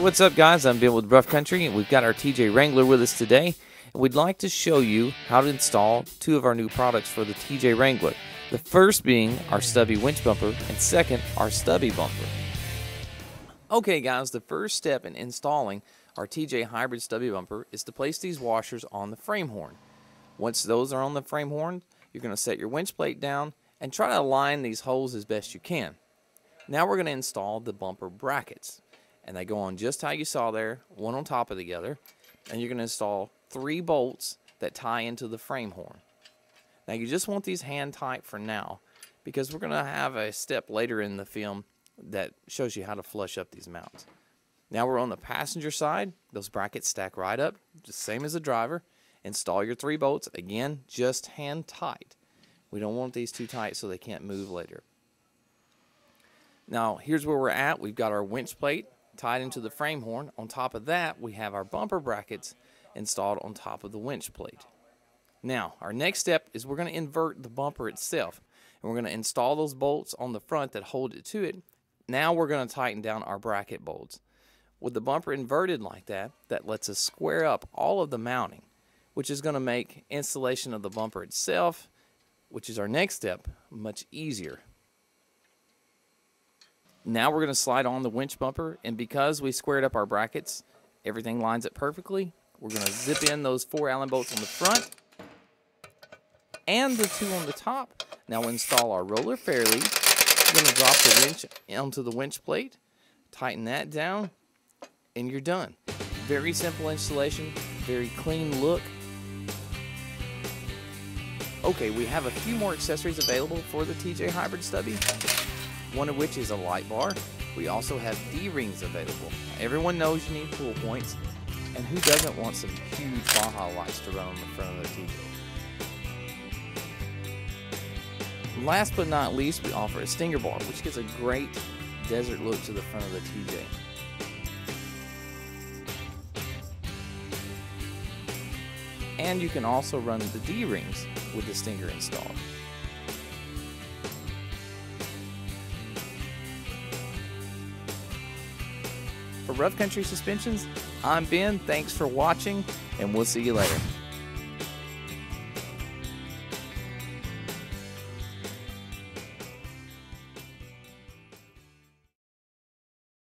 what's up, guys? I'm Ben with Rough Country, and we've got our TJ Wrangler with us today. And we'd like to show you how to install two of our new products for the TJ Wrangler. The first being our stubby winch bumper, and second, our stubby bumper. Okay, guys, the first step in installing our TJ Hybrid stubby bumper is to place these washers on the frame horn. Once those are on the frame horn, you're going to set your winch plate down and try to align these holes as best you can. Now we're going to install the bumper brackets and they go on just how you saw there, one on top of the other, and you're going to install three bolts that tie into the frame horn. Now you just want these hand tight for now because we're going to have a step later in the film that shows you how to flush up these mounts. Now we're on the passenger side. Those brackets stack right up, just same as the driver. Install your three bolts. Again, just hand tight. We don't want these too tight so they can't move later. Now, here's where we're at. We've got our winch plate tied into the frame horn. On top of that, we have our bumper brackets installed on top of the winch plate. Now, our next step is we're going to invert the bumper itself. And we're going to install those bolts on the front that hold it to it. Now we're going to tighten down our bracket bolts. With the bumper inverted like that, that lets us square up all of the mounting, which is going to make installation of the bumper itself, which is our next step, much easier. Now we're going to slide on the winch bumper, and because we squared up our brackets, everything lines up perfectly. We're going to zip in those four Allen bolts on the front and the two on the top. Now install our roller fairlead. We're going to drop the winch onto the winch plate, tighten that down, and you're done. Very simple installation, very clean look. Okay, we have a few more accessories available for the TJ Hybrid Stubby one of which is a light bar. We also have D-rings available. Everyone knows you need pull points, and who doesn't want some huge Baja lights to run on the front of their TJ? Last but not least, we offer a stinger bar, which gives a great desert look to the front of the TJ. And you can also run the D-rings with the stinger installed. For Rough Country Suspensions, I'm Ben. Thanks for watching, and we'll see you later.